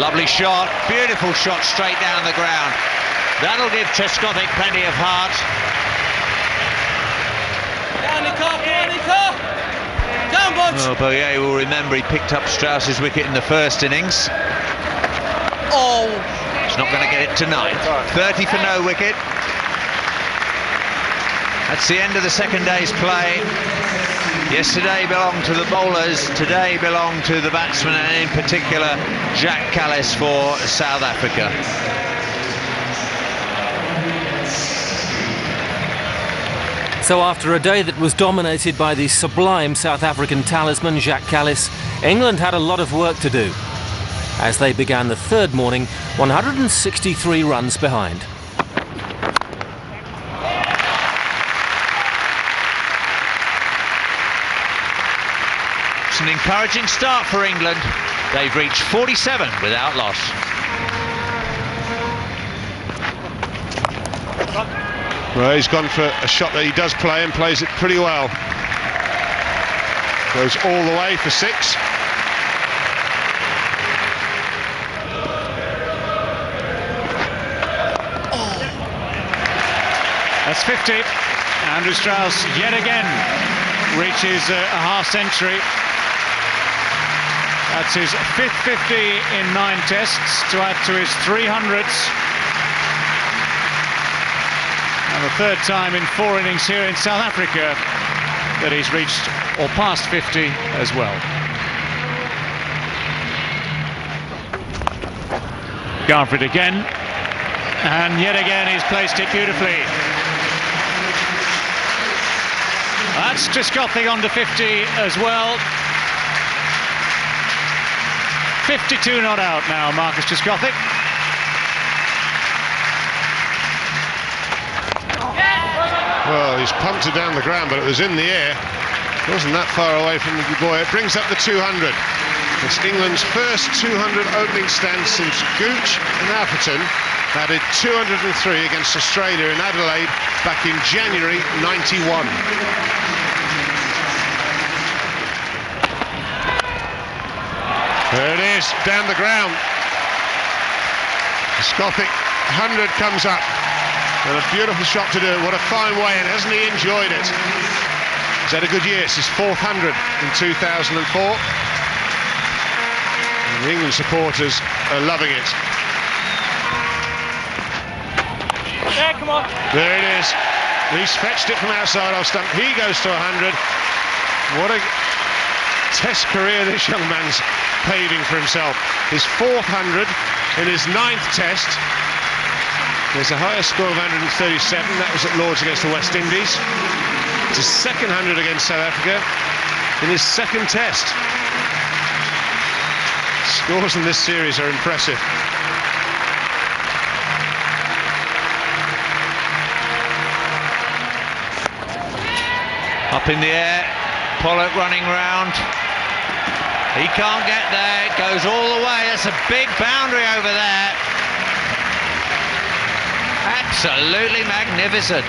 Lovely shot, beautiful shot straight down the ground. That'll give Trescothick plenty of heart. Oh, Boje will remember he picked up Strauss's wicket in the first innings. Oh, he's not going to get it tonight. 30 for no wicket. That's the end of the second day's play. Yesterday belonged to the bowlers, today belonged to the batsmen, and in particular Jacques Kallis for South Africa. So after a day that was dominated by the sublime South African talisman Jacques Kallis, England had a lot of work to do. As they began the third morning, 163 runs behind. An encouraging start for England. They've reached 47 without loss. Well, he's gone for a shot that he does play and plays it pretty well. Goes all the way for six. Oh. That's 50. Andrew Strauss yet again reaches a, a half century that's his fifth 50 in nine tests to add to his 300s. And the third time in four innings here in South Africa that he's reached or passed 50 as well. Garnford again. And yet again he's placed it beautifully. That's Trescothick on to 50 as well. 52 not out now, Marcus Trescothick. Well, he's pumped it down the ground, but it was in the air. It wasn't that far away from the boy. It brings up the 200. It's England's first 200 opening stand since Gooch and Atherton added 203 against Australia in Adelaide back in January 91. There it is, down the ground. Trescothick 100 comes up. And a beautiful shot to do. What a fine way, and hasn't he enjoyed it? He's had a good year. It's his 400 in 2004. And the England supporters are loving it. Yeah, come on. There it is. He's fetched it from outside off stump. He goes to 100. What a test career this young man's paving for himself. His 400 in his ninth test. There's a higher score of 137. That was at Lords against the West Indies. It's his second hundred against South Africa in his second test. Scores in this series are impressive. Up in the air, Pollock running round. He can't get there. It goes all the way. That's a big boundary over there. Absolutely magnificent.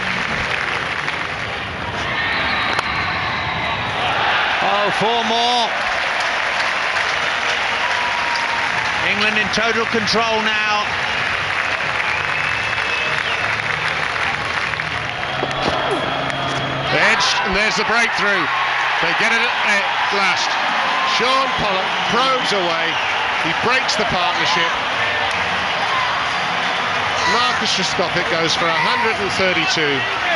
Oh, four more. England in total control now. Edged, and there's the breakthrough. They get it at last. Shaun Pollock probes away. He breaks the partnership. Marcus Trescothick goes for 132.